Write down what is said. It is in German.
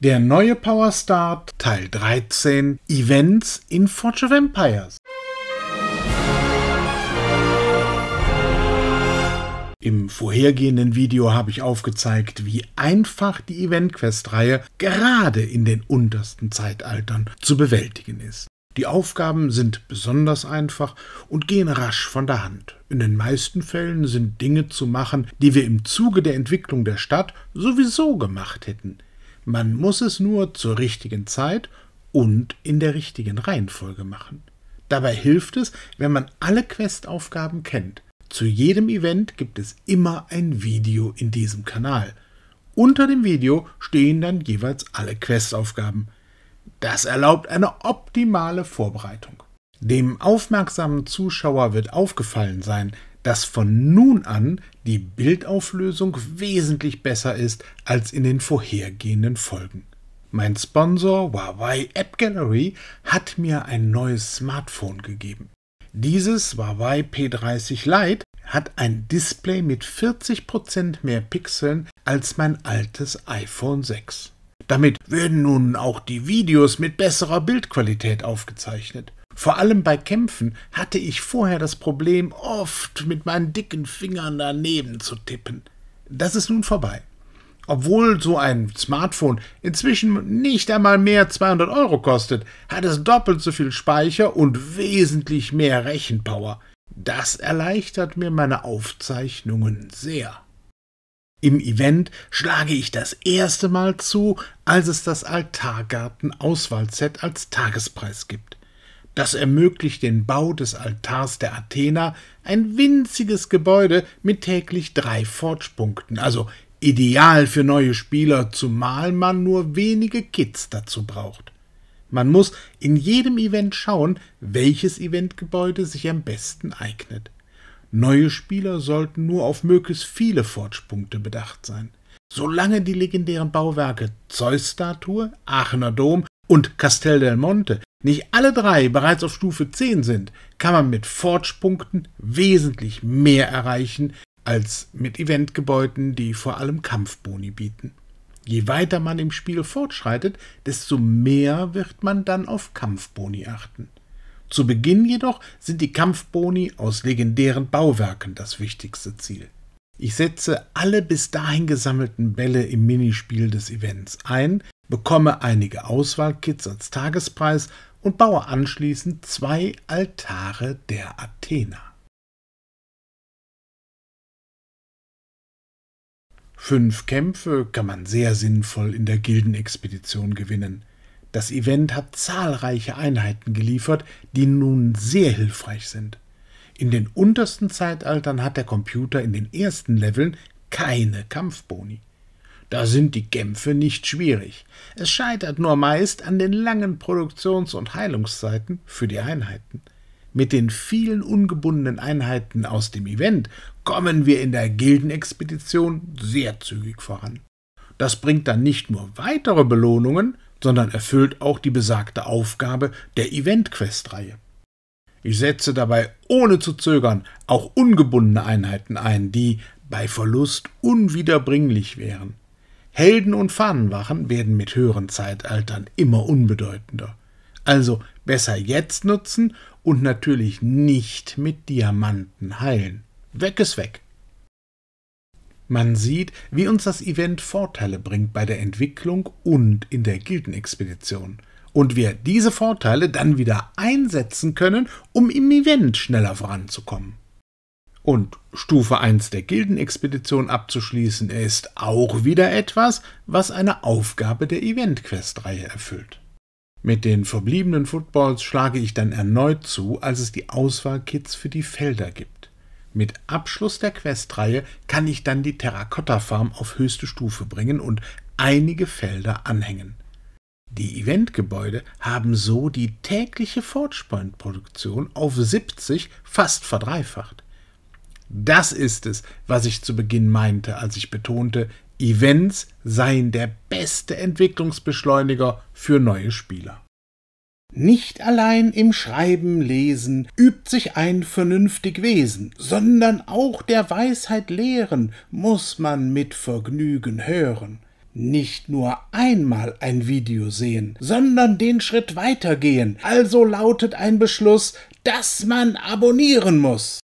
Der neue Power Start Teil 13 Events in Forge of Empires. Im vorhergehenden Video habe ich aufgezeigt, wie einfach die Event Quest Reihe gerade in den untersten Zeitaltern zu bewältigen ist. Die Aufgaben sind besonders einfach und gehen rasch von der Hand. In den meisten Fällen sind Dinge zu machen, die wir im Zuge der Entwicklung der Stadt sowieso gemacht hätten. Man muss es nur zur richtigen Zeit und in der richtigen Reihenfolge machen. Dabei hilft es, wenn man alle Questaufgaben kennt. Zu jedem Event gibt es immer ein Video in diesem Kanal. Unter dem Video stehen dann jeweils alle Questaufgaben. Das erlaubt eine optimale Vorbereitung. Dem aufmerksamen Zuschauer wird aufgefallen sein, dass von nun an die Bildauflösung wesentlich besser ist als in den vorhergehenden Folgen. Mein Sponsor Huawei App Gallery hat mir ein neues Smartphone gegeben. Dieses Huawei P30 Lite hat ein Display mit 40% mehr Pixeln als mein altes iPhone 6. Damit werden nun auch die Videos mit besserer Bildqualität aufgezeichnet. Vor allem bei Kämpfen hatte ich vorher das Problem, oft mit meinen dicken Fingern daneben zu tippen. Das ist nun vorbei. Obwohl so ein Smartphone inzwischen nicht einmal mehr 200 Euro kostet, hat es doppelt so viel Speicher und wesentlich mehr Rechenpower. Das erleichtert mir meine Aufzeichnungen sehr. Im Event schlage ich das erste Mal zu, als es das Altargarten-Auswahlset als Tagespreis gibt. Das ermöglicht den Bau des Altars der Athena, ein winziges Gebäude mit täglich drei Fortspunkten, also ideal für neue Spieler, zumal man nur wenige Kits dazu braucht. Man muss in jedem Event schauen, welches Eventgebäude sich am besten eignet. Neue Spieler sollten nur auf möglichst viele Fortspunkte bedacht sein. Solange die legendären Bauwerke Zeus-Statue, Aachener Dom und Castel del Monte nicht alle drei bereits auf Stufe 10 sind, kann man mit Forge-Punkten wesentlich mehr erreichen als mit Eventgebäuden, die vor allem Kampfboni bieten. Je weiter man im Spiel fortschreitet, desto mehr wird man dann auf Kampfboni achten. Zu Beginn jedoch sind die Kampfboni aus legendären Bauwerken das wichtigste Ziel. Ich setze alle bis dahin gesammelten Bälle im Minispiel des Events ein, bekomme einige Auswahlkits als Tagespreis und baue anschließend zwei Altare der Athena. Fünf Kämpfe kann man sehr sinnvoll in der Gildenexpedition gewinnen. Das Event hat zahlreiche Einheiten geliefert, die nun sehr hilfreich sind. In den untersten Zeitaltern hat der Computer in den ersten Leveln keine Kampfboni. Da sind die Kämpfe nicht schwierig. Es scheitert nur meist an den langen Produktions- und Heilungszeiten für die Einheiten. Mit den vielen ungebundenen Einheiten aus dem Event kommen wir in der Gildenexpedition sehr zügig voran. Das bringt dann nicht nur weitere Belohnungen, sondern erfüllt auch die besagte Aufgabe der Event-Quest-Reihe. Ich setze dabei ohne zu zögern auch ungebundene Einheiten ein, die bei Verlust unwiederbringlich wären. Helden und Fahnenwachen werden mit höheren Zeitaltern immer unbedeutender. Also besser jetzt nutzen und natürlich nicht mit Diamanten heilen. Weg ist weg. Man sieht, wie uns das Event Vorteile bringt bei der Entwicklung und in der Gildenexpedition. Und wir diese Vorteile dann wieder einsetzen können, um im Event schneller voranzukommen. Und Stufe 1 der Gildenexpedition abzuschließen ist auch wieder etwas, was eine Aufgabe der Event-Quest-Reihe erfüllt. Mit den verbliebenen Footballs schlage ich dann erneut zu, als es die Auswahlkits für die Felder gibt. Mit Abschluss der Questreihe kann ich dann die Terrakotta-Farm auf höchste Stufe bringen und einige Felder anhängen. Die Eventgebäude haben so die tägliche Forgepoint-Produktion auf 70 fast verdreifacht. Das ist es, was ich zu Beginn meinte, als ich betonte, Events seien der beste Entwicklungsbeschleuniger für neue Spieler. Nicht allein im Schreiben, Lesen übt sich ein vernünftig Wesen, sondern auch der Weisheit Lehren muss man mit Vergnügen hören. nicht nur einmal ein Video sehen, sondern den Schritt weitergehen. Also lautet ein Beschluss, dass man abonnieren muss.